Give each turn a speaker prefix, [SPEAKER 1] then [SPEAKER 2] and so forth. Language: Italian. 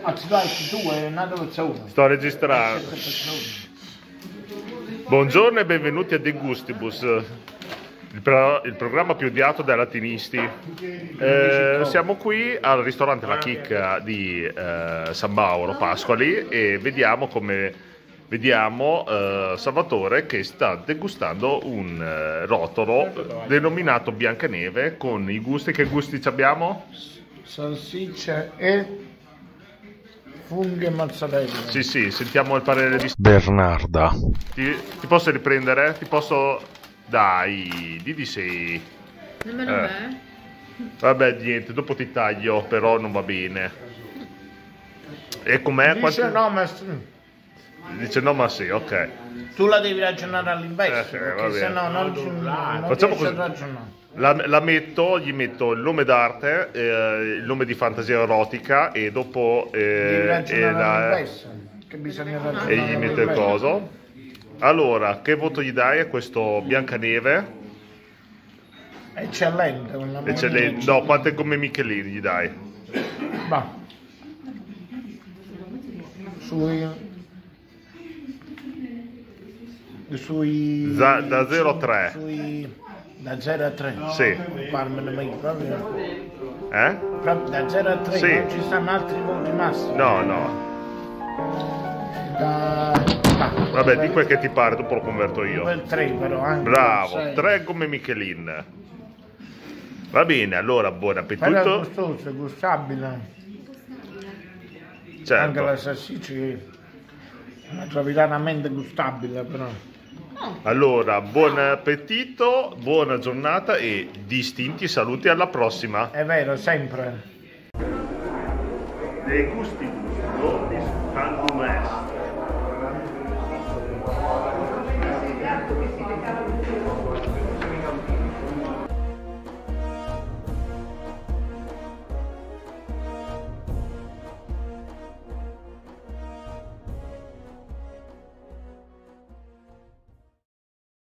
[SPEAKER 1] Quanti dai tu? È una dove uno.
[SPEAKER 2] Sto registrando. Buongiorno e benvenuti a De Gustibus, il, pro- il programma più odiato dai latinisti. Eh, siamo qui al ristorante La Chicca di eh, San Mauro, Pasquali, e vediamo come vediamo eh, Salvatore che sta degustando un eh, rotolo denominato Biancaneve con i gusti. Che gusti ci abbiamo?
[SPEAKER 1] Salsiccia e funghi e mozzarella.
[SPEAKER 2] Sì, sì, sentiamo il parere di
[SPEAKER 3] Bernarda.
[SPEAKER 2] Ti, ti posso riprendere? Ti posso... Dai, di di sei.
[SPEAKER 4] Nemmeno
[SPEAKER 2] Eh.
[SPEAKER 4] me.
[SPEAKER 2] Vabbè, niente, dopo ti taglio, però non va bene. E com'è?
[SPEAKER 1] Dice
[SPEAKER 2] Quanti-
[SPEAKER 1] no, ma
[SPEAKER 2] Dice no, ma sì, ok.
[SPEAKER 1] tu la devi ragionare all'inverso,
[SPEAKER 2] Eh, sì,
[SPEAKER 1] perché se no non, ci- non
[SPEAKER 2] Facciamo
[SPEAKER 1] riesci a
[SPEAKER 2] così.
[SPEAKER 1] ragionare.
[SPEAKER 2] La, la metto, gli metto il nome d'arte, eh, il nome di fantasia erotica e dopo... Eh, e, la- e gli metto il coso. Allora, che voto gli dai a questo Biancaneve?
[SPEAKER 1] Eccellente. una
[SPEAKER 2] Eccellente. No, quante gomme Michelin gli dai?
[SPEAKER 1] Va. Sui... Sui...
[SPEAKER 2] Da- da 0 a 3.
[SPEAKER 1] Sui... Da 0 a 3.
[SPEAKER 2] Sì.
[SPEAKER 1] Parmene meglio, proprio.
[SPEAKER 2] Eh?
[SPEAKER 1] da 0 a 3,
[SPEAKER 2] Sì.
[SPEAKER 1] non ci stanno altri voti massimi.
[SPEAKER 2] No, no.
[SPEAKER 1] Da... va.
[SPEAKER 2] Vabbè, di quel che ti pare, dopo lo converto io.
[SPEAKER 1] Quel 3 però anche.
[SPEAKER 2] Bravo,
[SPEAKER 1] sei.
[SPEAKER 2] tre gomme Michelin. Va bene, allora buon
[SPEAKER 1] Però è
[SPEAKER 2] appetito.
[SPEAKER 1] gustoso, è gustabile. Anche la
[SPEAKER 2] Certo.
[SPEAKER 1] salsiccia che la trovi raramente gustabile però.
[SPEAKER 2] Allora, buon appetito, buona giornata e distinti saluti alla prossima.
[SPEAKER 1] È vero, sempre.
[SPEAKER 2] De gustibus, nobis tandum est.